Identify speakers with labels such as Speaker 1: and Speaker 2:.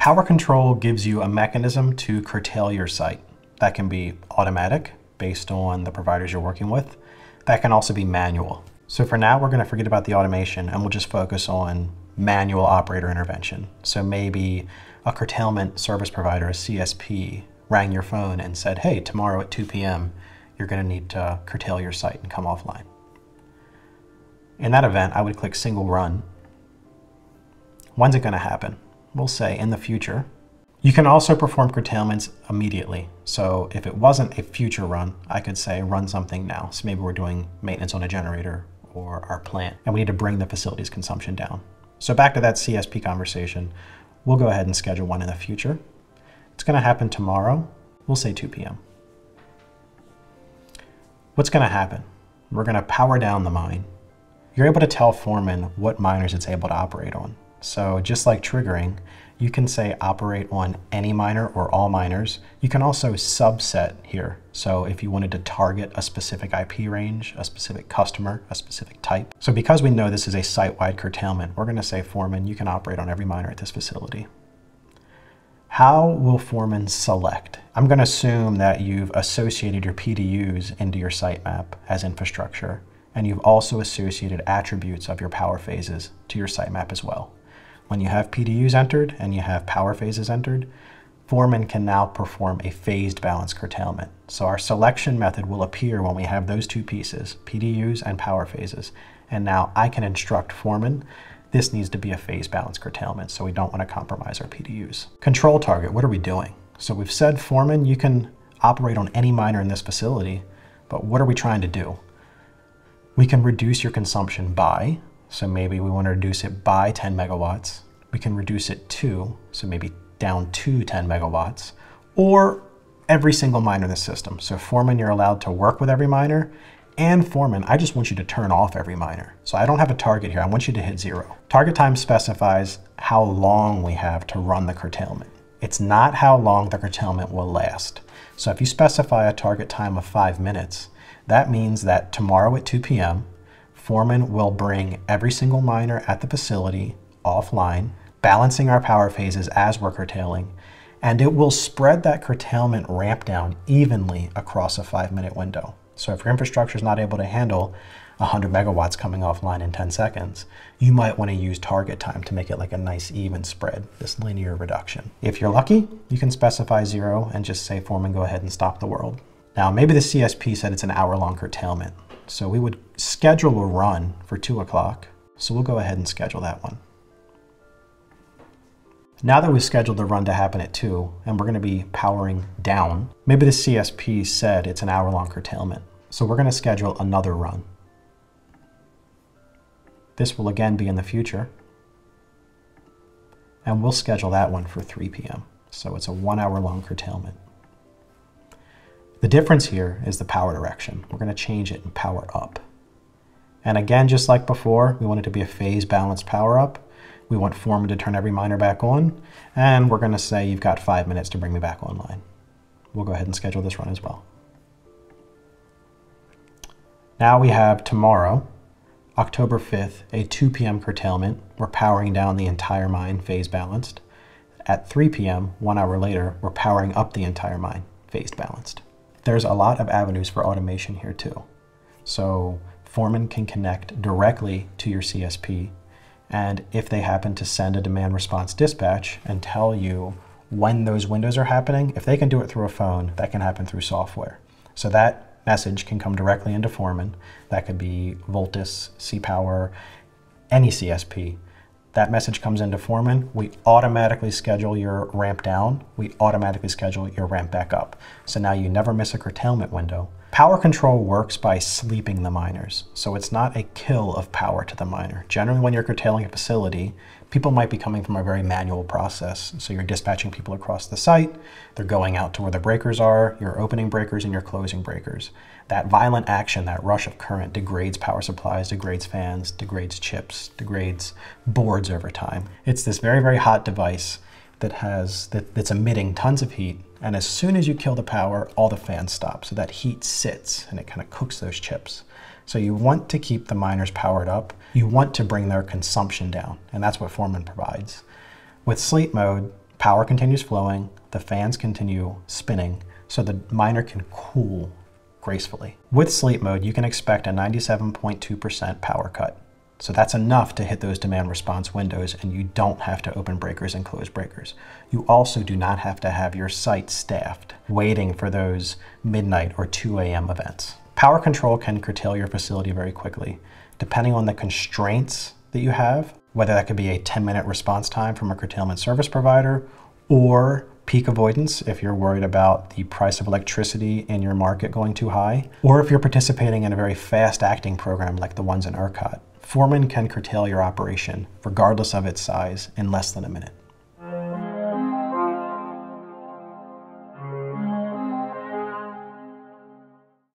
Speaker 1: Power control gives you a mechanism to curtail your site. That can be automatic based on the providers you're working with. That can also be manual. So for now, we're going to forget about the automation and we'll just focus on manual operator intervention. So maybe a curtailment service provider, a CSP, rang your phone and said, hey, tomorrow at 2 p.m., you're going to need to curtail your site and come offline. In that event, I would click single run. When's it going to happen? We'll say in the future. You can also perform curtailments immediately. So if it wasn't a future run, I could say run something now. So maybe we're doing maintenance on a generator or our plant, and we need to bring the facility's consumption down. So back to that CSP conversation, we'll go ahead and schedule one in the future. It's going to happen tomorrow. We'll say 2 p.m. What's going to happen? We're going to power down the mine. You're able to tell Foreman what miners it's able to operate on. So just like triggering, you can say operate on any miner or all miners. You can also subset here. So if you wanted to target a specific IP range, a specific customer, a specific type. So because we know this is a site-wide curtailment, we're gonna say Foreman, you can operate on every miner at this facility. How will Foreman select? I'm gonna assume that you've associated your PDUs into your sitemap as infrastructure, and you've also associated attributes of your power phases to your sitemap as well. When you have PDUs entered and you have power phases entered, Foreman can now perform a phased balance curtailment. So our selection method will appear when we have those two pieces, PDUs and power phases. And now I can instruct Foreman, this needs to be a phase balance curtailment, so we don't want to compromise our PDUs. Control target, what are we doing? So we've said, Foreman, you can operate on any miner in this facility, but what are we trying to do? We can reduce your consumption by, so maybe we want to reduce it by 10 megawatts. We can reduce it to, so maybe down to 10 megawatts, or every single miner in the system. So Foreman, you're allowed to work with every miner, and Foreman, I just want you to turn off every miner. So I don't have a target here, I want you to hit zero. Target time specifies how long we have to run the curtailment. It's not how long the curtailment will last. So if you specify a target time of five minutes, that means that tomorrow at 2 p.m., Foreman will bring every single miner at the facility offline, balancing our power phases as we're curtailing, and it will spread that curtailment ramp down evenly across a five minute window. So if your infrastructure is not able to handle 100 megawatts coming offline in 10 seconds, you might want to use target time to make it like a nice even spread, this linear reduction. If you're lucky, you can specify zero and just say Foreman, go ahead and stop the world. Now, maybe the CSP said it's an hour long curtailment. So we would schedule a run for 2 o'clock. So we'll go ahead and schedule that one. Now that we've scheduled the run to happen at 2, and we're going to be powering down, maybe the CSP said it's an hour-long curtailment. So we're going to schedule another run. This will again be in the future. And we'll schedule that one for 3 p.m. So it's a one hour long curtailment. The difference here is the power direction. We're going to change it and power up. And again, just like before, we want it to be a phase balanced power up. We want Foreman to turn every miner back on. And we're going to say you've got five minutes to bring me back online. We'll go ahead and schedule this run as well. Now we have tomorrow, October 5th, a 2 p.m. curtailment. We're powering down the entire mine phase balanced. At 3 p.m., one hour later, we're powering up the entire mine phase balanced. There's a lot of avenues for automation here too. So Foreman can connect directly to your CSP. And if they happen to send a demand response dispatch and tell you when those windows are happening, if they can do it through a phone, that can happen through software. So that message can come directly into Foreman. That could be Voltus, CPower, any CSP. That message comes into Foreman. We automatically schedule your ramp down. We automatically schedule your ramp back up. So now you never miss a curtailment window. Power control works by sleeping the miners. So it's not a kill of power to the miner. Generally, when you're curtailing a facility, people might be coming from a very manual process. So you're dispatching people across the site, they're going out to where the breakers are, you're opening breakers and you're closing breakers. That violent action, that rush of current degrades power supplies, degrades fans, degrades chips, degrades boards over time. It's this very, very hot device that has that, that's emitting tons of heat and as soon as you kill the power, all the fans stop. So that heat sits and it kind of cooks those chips. So you want to keep the miners powered up. You want to bring their consumption down. And that's what Foreman provides. With sleep mode, Power continues flowing, the fans continue spinning, so the miner can cool gracefully. With sleep mode, you can expect a 97.2% power cut. So that's enough to hit those demand response windows and you don't have to open breakers and close breakers. You also do not have to have your site staffed, waiting for those midnight or 2 a.m. events. Power control can curtail your facility very quickly. Depending on the constraints that you have, whether that could be a 10 minute response time from a curtailment service provider or peak avoidance if you're worried about the price of electricity in your market going too high, or if you're participating in a very fast acting program like the ones in ERCOT. Foreman can curtail your operation, regardless of its size, in less than a minute.